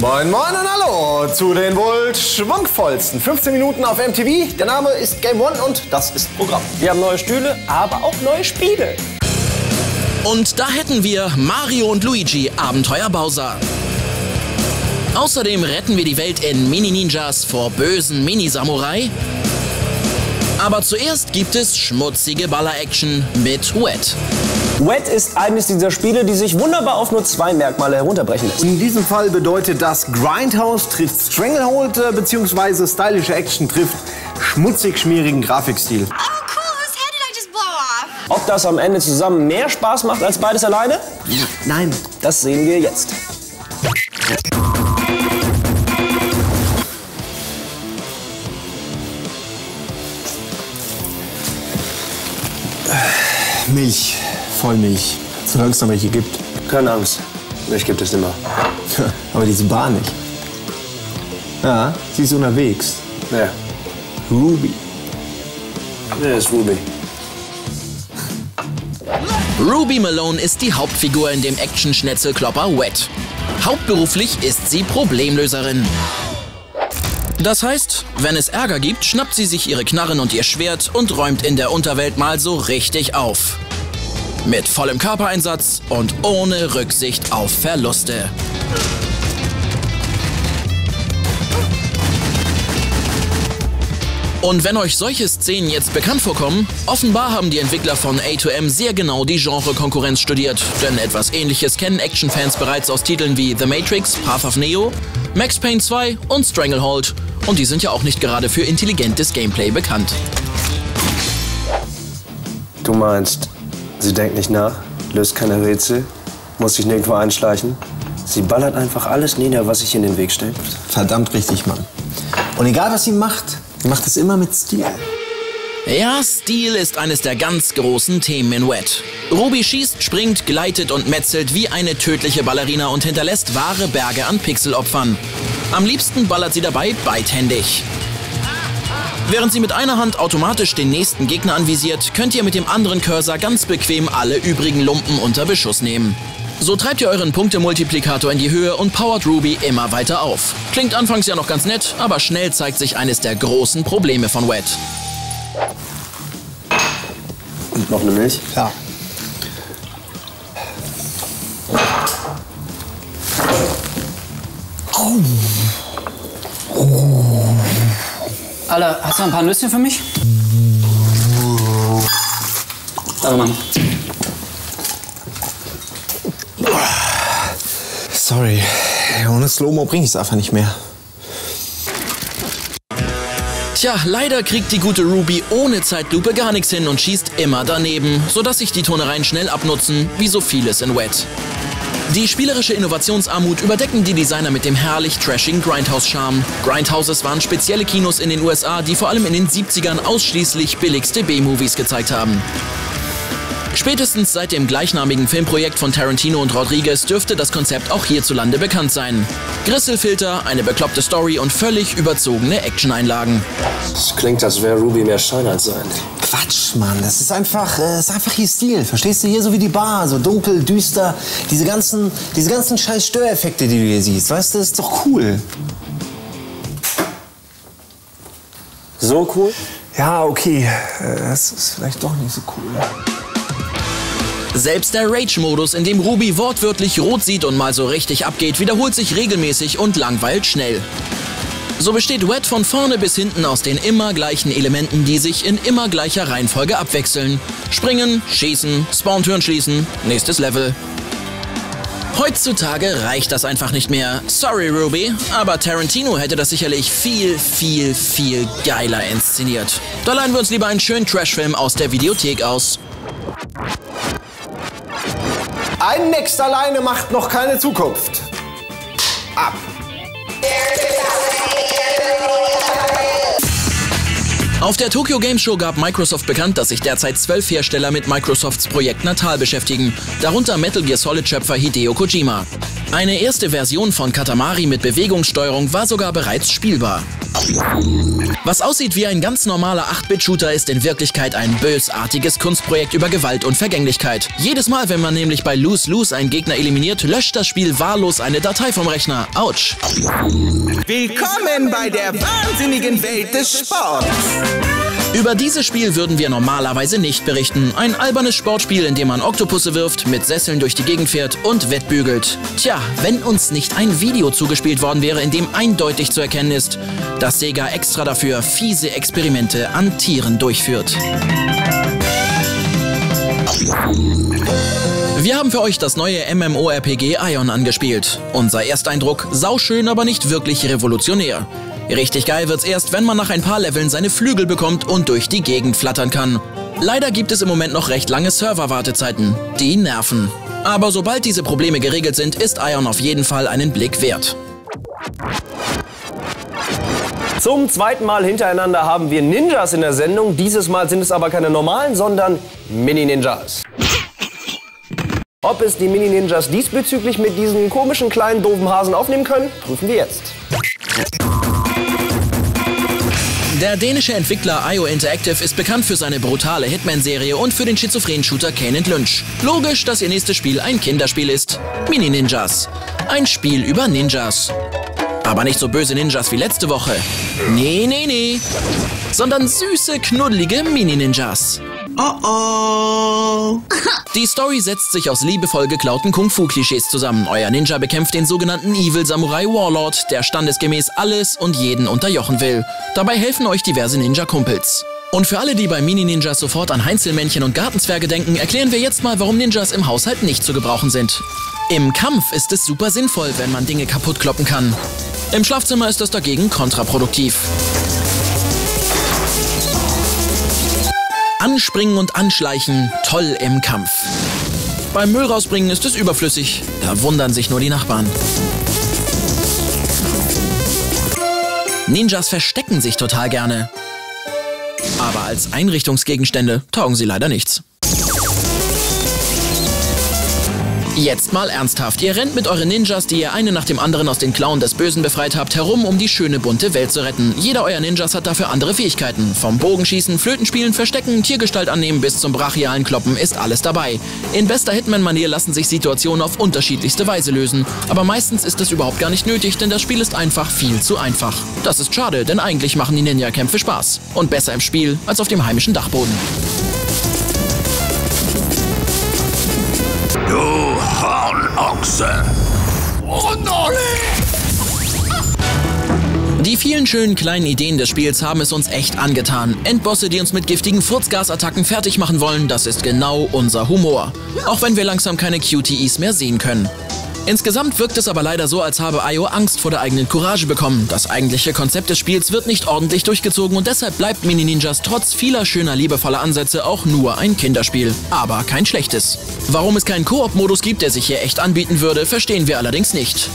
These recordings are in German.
Moin Moin und Hallo zu den wohl schwungvollsten 15 Minuten auf MTV. Der Name ist Game One und das ist Programm. Wir haben neue Stühle, aber auch neue Spiele. Und da hätten wir Mario und Luigi Abenteuer Bowser. Außerdem retten wir die Welt in Mini-Ninjas vor bösen Mini-Samurai. Aber zuerst gibt es schmutzige Baller-Action mit Wet. Wet ist eines dieser Spiele, die sich wunderbar auf nur zwei Merkmale herunterbrechen lässt. In diesem Fall bedeutet das Grindhouse trifft Stranglehold äh, bzw. stylische Action trifft schmutzig schmierigen Grafikstil. Oh, cool. Whose head did I just blow off? Ob das am Ende zusammen mehr Spaß macht als beides alleine? Nein. Das sehen wir jetzt. Milch, Vollmilch. Solange es noch welche gibt. Keine Angst. Mich gibt es immer. Aber diese Bar nicht. Ja, sie ist unterwegs. Ja, Ruby. der ist Ruby. Ruby Malone ist die Hauptfigur in dem Action-Schnetzelklopper Wet. Hauptberuflich ist sie Problemlöserin. Das heißt, wenn es Ärger gibt, schnappt sie sich ihre Knarren und ihr Schwert und räumt in der Unterwelt mal so richtig auf. Mit vollem Körpereinsatz und ohne Rücksicht auf Verluste. Und wenn euch solche Szenen jetzt bekannt vorkommen, offenbar haben die Entwickler von A2M sehr genau die Genre-Konkurrenz studiert. Denn etwas ähnliches kennen Action-Fans bereits aus Titeln wie The Matrix, Path of Neo, Max Payne 2 und Stranglehold. Und die sind ja auch nicht gerade für intelligentes Gameplay bekannt. Du meinst, sie denkt nicht nach, löst keine Rätsel, muss sich nirgendwo einschleichen. Sie ballert einfach alles nieder, was sich in den Weg stellt. Verdammt richtig, Mann. Und egal was sie macht, sie macht es immer mit Stil. Ja, Stil ist eines der ganz großen Themen in Wet. Ruby schießt, springt, gleitet und metzelt wie eine tödliche Ballerina und hinterlässt wahre Berge an Pixelopfern. Am liebsten ballert sie dabei beidhändig. Während sie mit einer Hand automatisch den nächsten Gegner anvisiert, könnt ihr mit dem anderen Cursor ganz bequem alle übrigen Lumpen unter Beschuss nehmen. So treibt ihr euren Punktemultiplikator in die Höhe und powert Ruby immer weiter auf. Klingt anfangs ja noch ganz nett, aber schnell zeigt sich eines der großen Probleme von Wet. Noch eine Milch? Ja. Alter, hast du ein paar Nüsschen für mich? Warte mal. Sorry. Ohne Slow-Mo bringe ich es einfach nicht mehr. Tja, leider kriegt die gute Ruby ohne Zeitlupe gar nichts hin und schießt immer daneben, sodass sich die Tonereien schnell abnutzen, wie so vieles in Wet. Die spielerische Innovationsarmut überdecken die Designer mit dem herrlich trashing Grindhouse-Charme. Grindhouses waren spezielle Kinos in den USA, die vor allem in den 70ern ausschließlich billigste B-Movies gezeigt haben. Spätestens seit dem gleichnamigen Filmprojekt von Tarantino und Rodriguez dürfte das Konzept auch hierzulande bekannt sein. Grisselfilter, eine bekloppte Story und völlig überzogene Action-Einlagen. Es klingt, als wäre Ruby mehr Schein als Sein. Quatsch, Mann. Das ist einfach, äh, ist einfach ihr Stil. Verstehst du? Hier so wie die Bar, so dunkel, düster. Diese ganzen, diese ganzen scheiß Störeffekte, die du hier siehst. Weißt du, das ist doch cool. So cool? Ja, okay. Äh, Das ist vielleicht doch nicht so cool. Selbst der Rage-Modus, in dem Ruby wortwörtlich rot sieht und mal so richtig abgeht, wiederholt sich regelmäßig und langweilt schnell. So besteht Wet von vorne bis hinten aus den immer gleichen Elementen, die sich in immer gleicher Reihenfolge abwechseln. Springen, schießen, Spawntüren schließen, nächstes Level. Heutzutage reicht das einfach nicht mehr. Sorry, Ruby, aber Tarantino hätte das sicherlich viel, viel, viel geiler inszeniert. Da leihen wir uns lieber einen schönen Trashfilm aus der Videothek aus. Ein Next alleine macht noch keine Zukunft. Ab. Auf der Tokyo Game Show gab Microsoft bekannt, dass sich derzeit zwölf Hersteller mit Microsofts Projekt Natal beschäftigen, darunter Metal Gear Solid-Schöpfer Hideo Kojima. Eine erste Version von Katamari mit Bewegungssteuerung war sogar bereits spielbar. Was aussieht wie ein ganz normaler 8-Bit-Shooter ist in Wirklichkeit ein bösartiges Kunstprojekt über Gewalt und Vergänglichkeit. Jedes Mal, wenn man nämlich bei Lose Lose einen Gegner eliminiert, löscht das Spiel wahllos eine Datei vom Rechner. Autsch. Willkommen bei der wahnsinnigen Welt des Sports. Über dieses Spiel würden wir normalerweise nicht berichten. Ein albernes Sportspiel, in dem man Oktopusse wirft, mit Sesseln durch die Gegend fährt und wettbügelt. Tja, wenn uns nicht ein Video zugespielt worden wäre, in dem eindeutig zu erkennen ist, dass Sega extra dafür fiese Experimente an Tieren durchführt. Wir haben für euch das neue MMORPG Ion angespielt. Unser Ersteindruck, sauschön, aber nicht wirklich revolutionär. Richtig geil wird's erst, wenn man nach ein paar Leveln seine Flügel bekommt und durch die Gegend flattern kann. Leider gibt es im Moment noch recht lange Serverwartezeiten. Die nerven. Aber sobald diese Probleme geregelt sind, ist Ion auf jeden Fall einen Blick wert. Zum zweiten Mal hintereinander haben wir Ninjas in der Sendung. Dieses Mal sind es aber keine normalen, sondern Mini-Ninjas. Ob es die Mini-Ninjas diesbezüglich mit diesen komischen kleinen doofen Hasen aufnehmen können, prüfen wir jetzt. Der dänische Entwickler IO Interactive ist bekannt für seine brutale Hitman-Serie und für den schizophrenen Shooter Kane Lynch. Logisch, dass ihr nächstes Spiel ein Kinderspiel ist. Mini Ninjas. Ein Spiel über Ninjas. Aber nicht so böse Ninjas wie letzte Woche. Nee, nee, nee. Sondern süße, knuddelige Mini-Ninjas. Oh oh. Die Story setzt sich aus liebevoll geklauten Kung-Fu-Klischees zusammen. Euer Ninja bekämpft den sogenannten Evil Samurai Warlord, der standesgemäß alles und jeden unterjochen will. Dabei helfen euch diverse Ninja-Kumpels. Und für alle, die bei Mini-Ninjas sofort an Heinzelmännchen und Gartenzwerge denken, erklären wir jetzt mal, warum Ninjas im Haushalt nicht zu gebrauchen sind. Im Kampf ist es super sinnvoll, wenn man Dinge kaputt kloppen kann. Im Schlafzimmer ist das dagegen kontraproduktiv. Anspringen und anschleichen, toll im Kampf. Beim Müll rausbringen ist es überflüssig, da wundern sich nur die Nachbarn. Ninjas verstecken sich total gerne. Aber als Einrichtungsgegenstände taugen sie leider nichts. Jetzt mal ernsthaft. Ihr rennt mit euren Ninjas, die ihr eine nach dem anderen aus den Klauen des Bösen befreit habt, herum, um die schöne bunte Welt zu retten. Jeder eurer Ninjas hat dafür andere Fähigkeiten. Vom Bogenschießen, Flötenspielen, Verstecken, Tiergestalt annehmen bis zum brachialen Kloppen ist alles dabei. In bester Hitman-Manier lassen sich Situationen auf unterschiedlichste Weise lösen. Aber meistens ist es überhaupt gar nicht nötig, denn das Spiel ist einfach viel zu einfach. Das ist schade, denn eigentlich machen die Ninja-Kämpfe Spaß. Und besser im Spiel als auf dem heimischen Dachboden. Hornochse! Die vielen schönen kleinen Ideen des Spiels haben es uns echt angetan. Endbosse, die uns mit giftigen Furzgasattacken fertig machen wollen, das ist genau unser Humor. Auch wenn wir langsam keine QTEs mehr sehen können. Insgesamt wirkt es aber leider so, als habe IO Angst vor der eigenen Courage bekommen. Das eigentliche Konzept des Spiels wird nicht ordentlich durchgezogen und deshalb bleibt Mini Ninjas trotz vieler schöner, liebevoller Ansätze auch nur ein Kinderspiel. Aber kein schlechtes. Warum es keinen Koop-Modus gibt, der sich hier echt anbieten würde, verstehen wir allerdings nicht.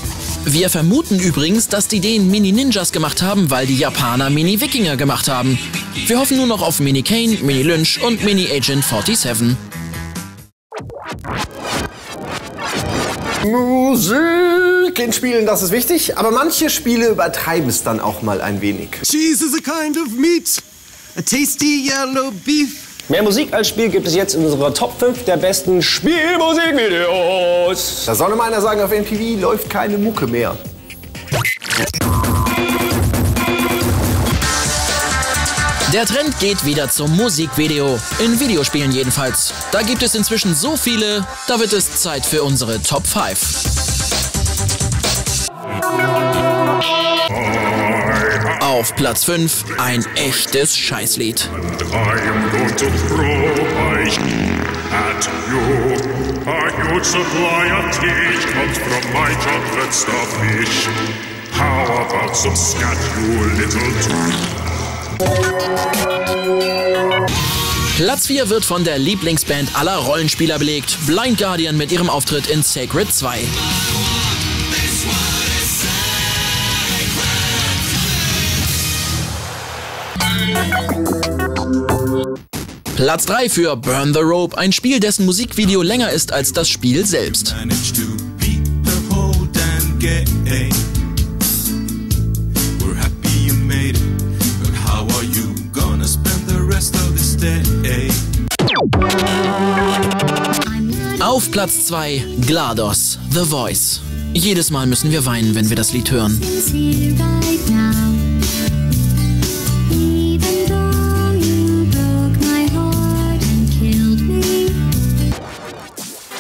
Wir vermuten übrigens, dass die den Mini-Ninjas gemacht haben, weil die Japaner Mini-Wikinger gemacht haben. Wir hoffen nur noch auf Mini-Kane, Mini-Lynch und Mini-Agent 47. Musik in Spielen, das ist wichtig, aber manche Spiele übertreiben es dann auch mal ein wenig. Cheese is a kind of meat. A tasty yellow beef. Mehr Musik als Spiel gibt es jetzt in unserer Top 5 der besten Spielmusikvideos. Da soll mal einer sagen, auf NTV läuft keine Mucke mehr. Der Trend geht wieder zum Musikvideo. In Videospielen jedenfalls. Da gibt es inzwischen so viele, da wird es Zeit für unsere Top 5. Auf Platz 5 ein echtes Scheißlied. How about some scat, you little toot? Platz 4 wird von der Lieblingsband aller Rollenspieler belegt. Blind Guardian mit ihrem Auftritt in Sacred 2. Platz 3 für Burn the Rope, ein Spiel, dessen Musikvideo länger ist als das Spiel selbst. Auf Platz 2 GLaDOS, The Voice. Jedes Mal müssen wir weinen, wenn wir das Lied hören.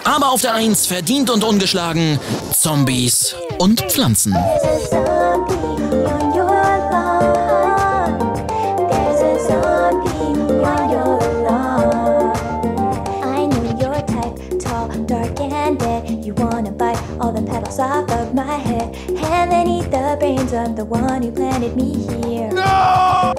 Aber auf der 1 verdient und ungeschlagen Zombies und Pflanzen. Off of my head and then eat the brains of the one who planted me here. No!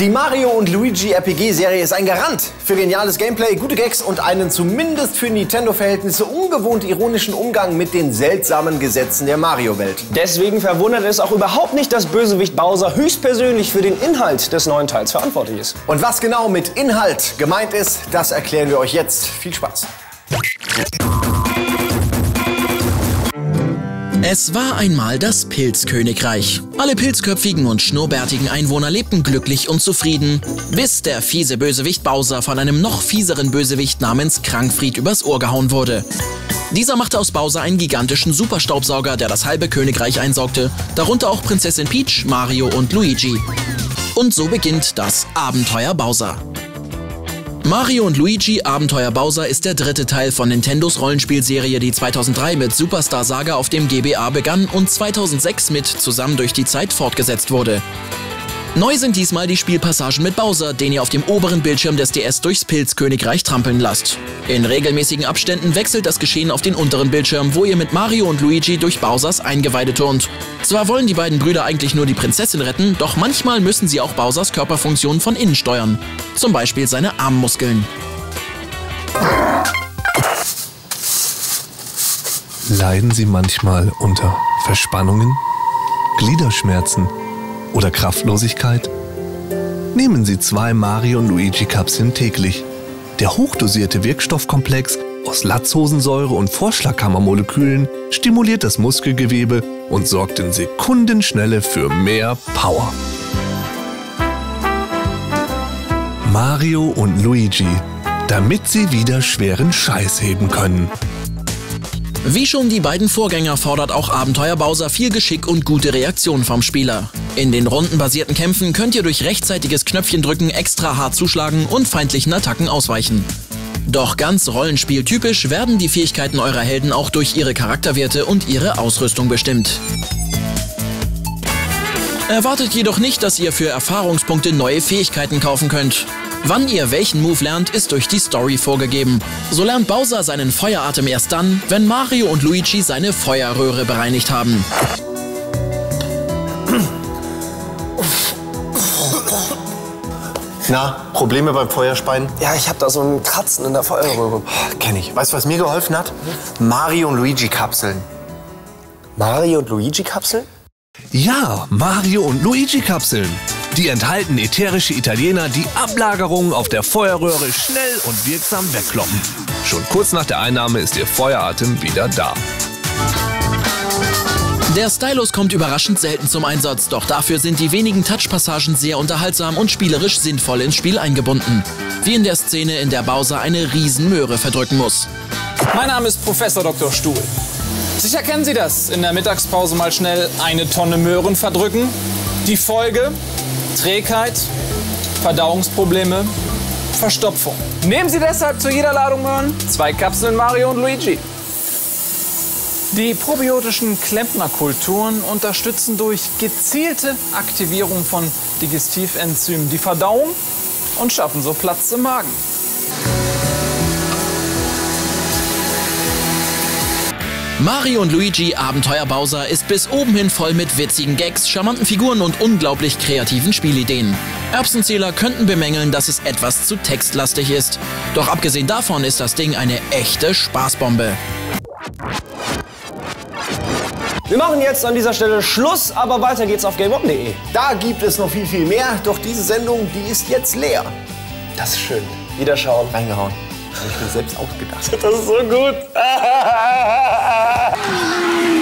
Die Mario und Luigi RPG-Serie ist ein Garant für geniales Gameplay, gute Gags und einen zumindest für Nintendo-Verhältnisse ungewohnt ironischen Umgang mit den seltsamen Gesetzen der Mario-Welt. Deswegen verwundert es auch überhaupt nicht, dass Bösewicht Bowser höchstpersönlich für den Inhalt des neuen Teils verantwortlich ist. Und was genau mit Inhalt gemeint ist, das erklären wir euch jetzt. Viel Spaß! Es war einmal das Pilzkönigreich. Alle pilzköpfigen und schnurrbärtigen Einwohner lebten glücklich und zufrieden, bis der fiese Bösewicht Bowser von einem noch fieseren Bösewicht namens Krankfried übers Ohr gehauen wurde. Dieser machte aus Bowser einen gigantischen Superstaubsauger, der das halbe Königreich einsaugte, darunter auch Prinzessin Peach, Mario und Luigi. Und so beginnt das Abenteuer Bowser. Mario und Luigi Abenteuer Bowser ist der dritte Teil von Nintendos Rollenspielserie, die 2003 mit Superstar Saga auf dem GBA begann und 2006 mit Zusammen durch die Zeit fortgesetzt wurde. Neu sind diesmal die Spielpassagen mit Bowser, den ihr auf dem oberen Bildschirm des DS durchs Pilzkönigreich trampeln lasst. In regelmäßigen Abständen wechselt das Geschehen auf den unteren Bildschirm, wo ihr mit Mario und Luigi durch Bowsers Eingeweide turnt. Zwar wollen die beiden Brüder eigentlich nur die Prinzessin retten, doch manchmal müssen sie auch Bowsers Körperfunktionen von innen steuern. Zum Beispiel seine Armmuskeln. Leiden Sie manchmal unter Verspannungen, Gliederschmerzen oder Kraftlosigkeit? Nehmen Sie zwei Mario und Luigi Kapseln täglich. Der hochdosierte Wirkstoffkomplex aus Latzhosensäure und Vorschlaghammermolekülen stimuliert das Muskelgewebe und sorgt in Sekundenschnelle für mehr Power. Mario und Luigi, damit sie wieder schweren Scheiß heben können. Wie schon die beiden Vorgänger fordert auch Abenteuer Bowser viel Geschick und gute Reaktion vom Spieler. In den rundenbasierten Kämpfen könnt ihr durch rechtzeitiges Knöpfchendrücken extra hart zuschlagen und feindlichen Attacken ausweichen. Doch ganz rollenspieltypisch werden die Fähigkeiten eurer Helden auch durch ihre Charakterwerte und ihre Ausrüstung bestimmt. Erwartet jedoch nicht, dass ihr für Erfahrungspunkte neue Fähigkeiten kaufen könnt. Wann ihr welchen Move lernt, ist durch die Story vorgegeben. So lernt Bowser seinen Feueratem erst dann, wenn Mario und Luigi seine Feuerröhre bereinigt haben. Na, Probleme beim Feuerspeien? Ja, ich habe da so ein Kratzen in der Feuerröhre. Kenn ich. Weißt du, was mir geholfen hat? Mario und Luigi Kapseln. Mario und Luigi Kapseln? Ja, Mario und Luigi Kapseln. Die enthalten ätherische Italiener, die Ablagerungen auf der Feuerröhre schnell und wirksam wegkloppen. Schon kurz nach der Einnahme ist ihr Feueratem wieder da. Der Stylus kommt überraschend selten zum Einsatz, doch dafür sind die wenigen Touchpassagen sehr unterhaltsam und spielerisch sinnvoll ins Spiel eingebunden. Wie in der Szene, in der Bowser eine Riesenmöhre verdrücken muss. Mein Name ist Professor Dr. Stuhl. Sicher kennen Sie das, in der Mittagspause mal schnell eine Tonne Möhren verdrücken. Die Folge? Trägheit, Verdauungsprobleme, Verstopfung. Nehmen Sie deshalb zu jeder Ladung Möhren zwei Kapseln Mario und Luigi. Die probiotischen Klempnerkulturen unterstützen durch gezielte Aktivierung von Digestivenzymen die Verdauung und schaffen so Platz im Magen. Mario und Luigi Abenteuer Bowser ist bis oben hin voll mit witzigen Gags, charmanten Figuren und unglaublich kreativen Spielideen. Erbsenzähler könnten bemängeln, dass es etwas zu textlastig ist. Doch abgesehen davon ist das Ding eine echte Spaßbombe. Wir machen jetzt an dieser Stelle Schluss, aber weiter geht's auf GameOn.de. Da gibt es noch viel, viel mehr, doch diese Sendung, die ist jetzt leer. Das ist schön. Wiederschauen. Reingehauen. Habe ich mir selbst ausgedacht. Das ist so gut.